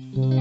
Mm-hmm.